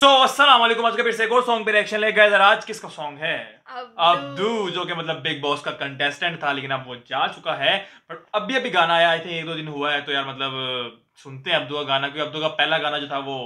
तो अस्सलाम वालेकुम। आज का फिर से एक और सॉन्ग पे रिएक्शन ले। गए आज किसका सॉन्ग है? अब्दू। जो कि मतलब बिग बॉस का कंटेस्टेंट था लेकिन अब वो जा चुका है। बट अभी अभी गाना आया आई थिंक एक दो दिन हुआ है तो यार मतलब सुनते हैं अब्दू का गाना क्योंकि अब्दू का पहला गाना जो था वो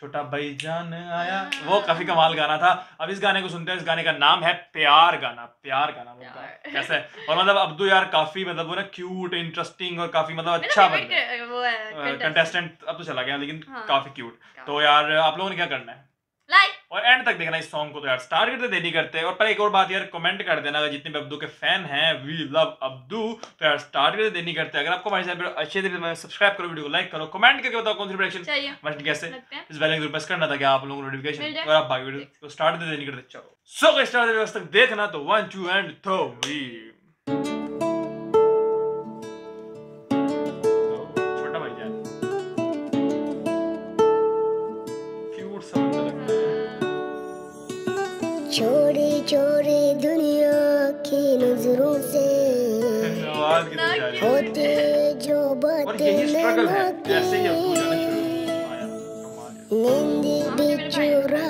छोटा भाई जान आया वो काफ़ी कमाल गाना था। अब इस गाने को सुनते हैं। इस गाने का नाम है प्यार गाना। प्यार गाना बोलता है। प्यार। कैसा है? और मतलब अब्दू यार काफ़ी मतलब वो ना क्यूट इंटरेस्टिंग और काफ़ी मतलब अच्छा बन है। है कंटेस्टेंट अब तो चला गया लेकिन हाँ। काफ़ी क्यूट तो यार आप लोगों ने क्या करना है? लाइक और एंड तक देखना इस सॉन्ग को तो यार स्टार करते देनी करते और पर एक और बात यार कमेंट कर देना अगर जितने भी अब्दू के फ़ैन हैं वी लव अब्दू तो यार स्टार करते देनी करते अगर आपको हमारे चैनल अच्छे तरीके से सब्सक्राइब करो वीडियो को लाइक करो कमेंट करके बताओ कौन सी बटन कैसे इस बेल आइकन प्रेस करना था कि आप लोगों को नोटिफिकेशन। और आप बाकी वीडियो को स्टार्ट दे देनी करते चलो। सो स्टार्ट दे तक देखना तो 1 2 एंड 3 छोड़े छोड़े दुनिया की नज़रों से। होते जो बातें नैना की। नींद भी चुरा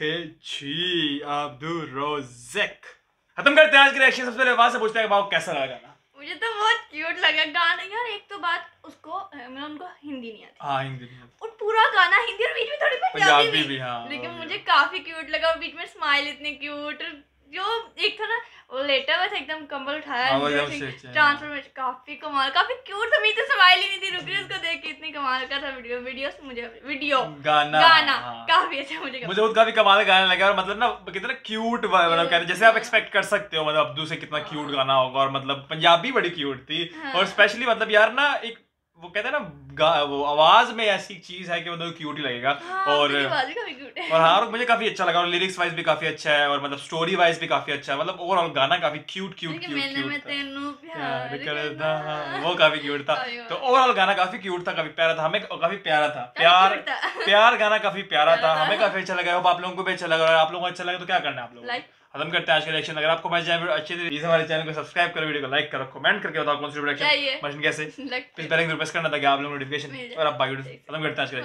अब्दुल रोजेक खत्म करते हैं आज की रिएक्शन सबसे पहले वहाँ से पूछते हैं कि बाबू कैसा लगा गाना? मुझे तो बहुत क्यूट लगा गाना यार एक तो बात उसको मतलब उनको हिंदी नहीं आती। हाँ हिंदी में और पूरा गाना हिंदी और बीच में थोड़ी पंजाबी भी, भी, हाँ, लेकिन मुझे काफ़ी क्यूट लगा और बीच में स्माइल इतने क्यूट जो एक था ना वो लेटा हुआ था एकदम कंबल उठाया हाँ, वो जब से- से- ट्रांसफॉर्मेशन काफ़ी कमाल काफ़ी क्यूट था मेरी तो स्माइल ही नहीं थी रुक रही उसको कमाल का था वीडियो वीडियोस मुझे वीडियो गाना। गाना। हाँ। काफ़ी अच्छा मुझे मुझे खुद काफ़ी कमाल का गाना लगा और मतलब ना कितना क्यूट मतलब कहते हैं। जैसे आप एक्सपेक्ट कर सकते हो मतलब अब्दू से कितना क्यूट गाना होगा और मतलब पंजाबी बड़ी क्यूट थी। हाँ। और स्पेशली मतलब यार ना एक वो कहते हैं ना वो आवाज़ में ऐसी चीज़ है कि मतलब क्यूट ही लगेगा। हाँ, और और हाँ और मुझे काफ़ी अच्छा लगा और लिरिक्स वाइज भी काफ़ी अच्छा है और मतलब स्टोरी वाइज भी काफ़ी अच्छा है। मतलब ओवरऑल गाना काफ़ी क्यूट क्यूट क्यूट क्यूट वो काफ़ी क्यूट था। तो ओवरऑल गाना काफ़ी क्यूट था काफ़ी प्यारा था हमें काफ़ी प्यारा था। प्यार प्यार गाना काफ़ी प्यारा था हमें काफ़ी अच्छा लगा आप लोगों को भी अच्छा लगा आप लोगों को अच्छा लगा तो क्या करना है आप लोगों. खत्म करते हैं आज का रिएक्शन अगर आपको हमारे जाए अच्छी प्लीज़ हमारे चैनल को सब्सक्राइब करो वीडियो को लाइक करो कमेंट करके बताओ कौन सी। रिएक्शन कैसे। प्लीज़ पहले प्रेस करना था आप लोग को नोटिफिकेशन और आप बाकी खत्म करते हैं आज का